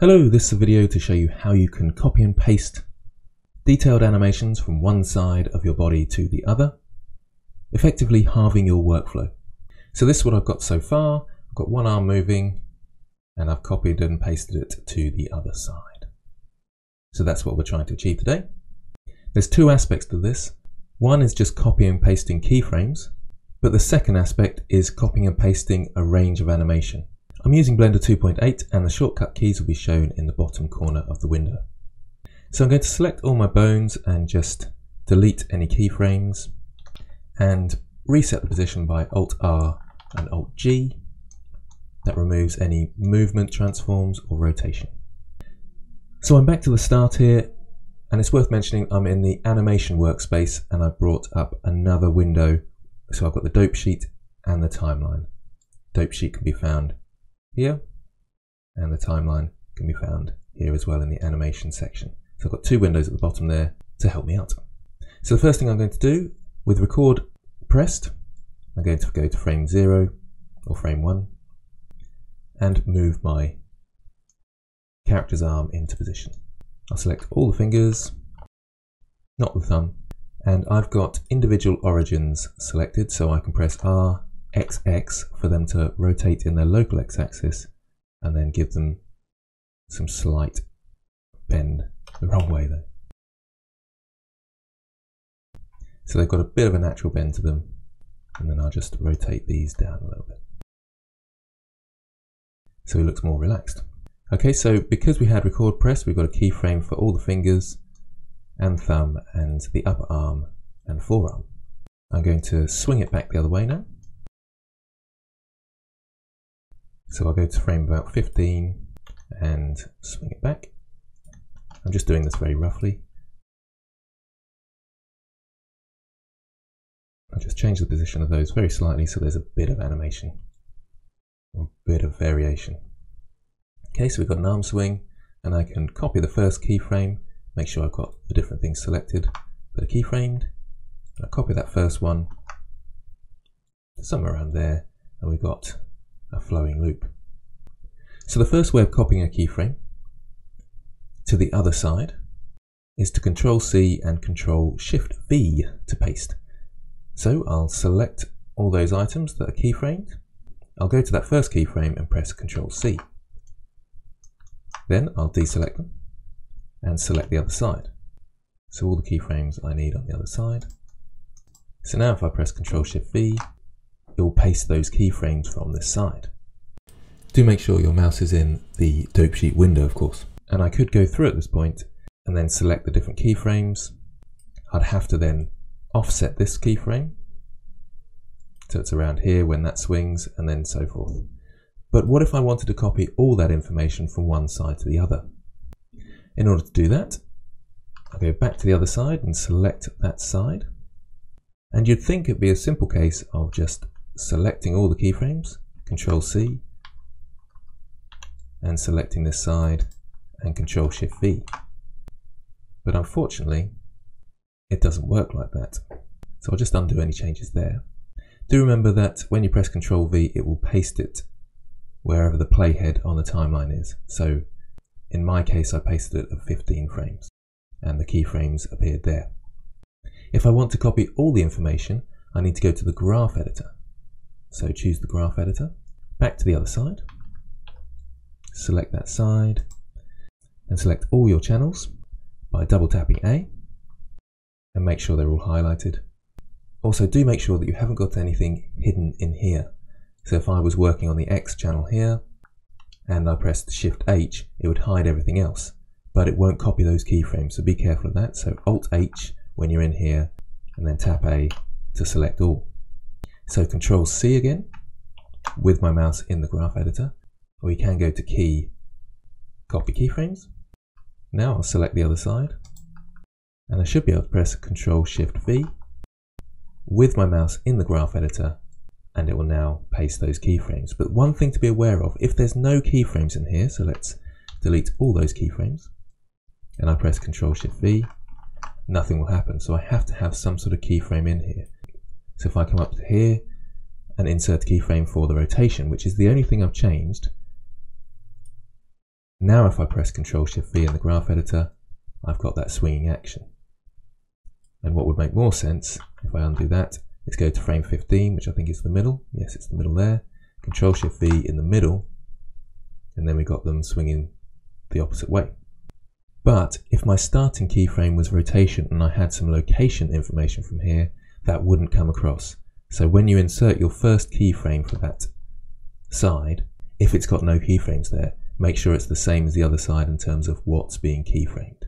Hello, this is a video to show you how you can copy and paste detailed animations from one side of your body to the other, effectively halving your workflow. So this is what I've got so far. I've got one arm moving and I've copied and pasted it to the other side. So that's what we're trying to achieve today. There's two aspects to this. One is just copying and pasting keyframes, but the second aspect is copying and pasting a range of animation. I'm using Blender 2.8 and the shortcut keys will be shown in the bottom corner of the window. So I'm going to select all my bones and just delete any keyframes and reset the position by Alt R and Alt G. That removes any movement transforms or rotation. So I'm back to the start here and it's worth mentioning I'm in the animation workspace and I brought up another window. So I've got the dope sheet and the timeline. Dope sheet can be found here, and the timeline can be found here as well in the animation section. So I've got two windows at the bottom there to help me out. So the first thing I'm going to do with record pressed, I'm going to go to frame zero or frame one and move my character's arm into position. I'll select all the fingers, not the thumb, and I've got individual origins selected so I can press R XX for them to rotate in their local x-axis and then give them some slight bend the wrong way though. So they've got a bit of a natural bend to them and then I'll just rotate these down a little bit. So it looks more relaxed. Okay, so because we had record press, we've got a keyframe for all the fingers and thumb and the upper arm and forearm. I'm going to swing it back the other way now. So I'll go to frame about 15 and swing it back. I'm just doing this very roughly. I'll just change the position of those very slightly so there's a bit of animation or a bit of variation. Okay, so we've got an arm swing and I can copy the first keyframe, make sure I've got the different things selected that are keyframed. I'll copy that first one somewhere around there and we've got a flowing loop. So the first way of copying a keyframe to the other side is to Control C and Control Shift V to paste. So I'll select all those items that are keyframed. I'll go to that first keyframe and press Control C. Then I'll deselect them and select the other side. So all the keyframes I need on the other side. So now if I press Control Shift V, it will paste those keyframes from this side. Do make sure your mouse is in the dope sheet window, of course. And I could go through at this point and then select the different keyframes. I'd have to then offset this keyframe. So it's around here when that swings and then so forth. But what if I wanted to copy all that information from one side to the other? In order to do that, I'll go back to the other side and select that side. And you'd think it'd be a simple case of just selecting all the keyframes, Control C, and selecting this side and Control Shift V. But unfortunately, it doesn't work like that. So I'll just undo any changes there. Do remember that when you press Control V, it will paste it wherever the playhead on the timeline is. So in my case, I pasted it at 15 frames and the keyframes appeared there. If I want to copy all the information, I need to go to the graph editor. So choose the graph editor, back to the other side, select that side, and select all your channels by double tapping A, and make sure they're all highlighted. Also do make sure that you haven't got anything hidden in here. So if I was working on the X channel here, and I pressed Shift H, it would hide everything else, but it won't copy those keyframes, so be careful of that. So Alt H when you're in here, and then tap A to select all. So Control C again with my mouse in the graph editor, or you can go to key, copy keyframes. Now I'll select the other side, and I should be able to press Control Shift V with my mouse in the graph editor, and it will now paste those keyframes. But one thing to be aware of, if there's no keyframes in here, so let's delete all those keyframes, and I press Control Shift V, nothing will happen. So I have to have some sort of keyframe in here. So if I come up here and insert keyframe for the rotation, which is the only thing I've changed, Now if I press Ctrl Shift V in the graph editor, I've got that swinging action. And what would make more sense, if I undo that, is go to frame 15, which I think is the middle. Yes, it's the middle there. Control Shift V in the middle, and then we got them swinging the opposite way. But if my starting keyframe was rotation and I had some location information from here, that wouldn't come across. So when you insert your first keyframe for that side, if it's got no keyframes there, make sure it's the same as the other side in terms of what's being keyframed.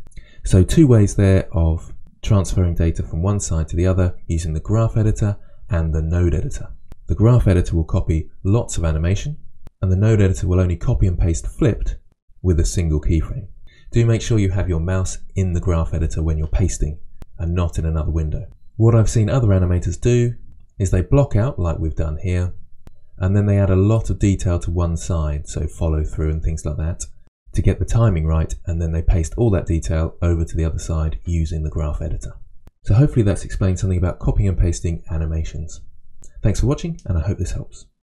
So two ways there of transferring data from one side to the other using the graph editor and the node editor. The graph editor will copy lots of animation and the node editor will only copy and paste flipped with a single keyframe. Do make sure you have your mouse in the graph editor when you're pasting and not in another window. What I've seen other animators do is they block out like we've done here and then they add a lot of detail to one side, so follow through and things like that, to get the timing right, and then they paste all that detail over to the other side using the graph editor. So hopefully that's explained something about copying and pasting animations. Thanks for watching, and I hope this helps.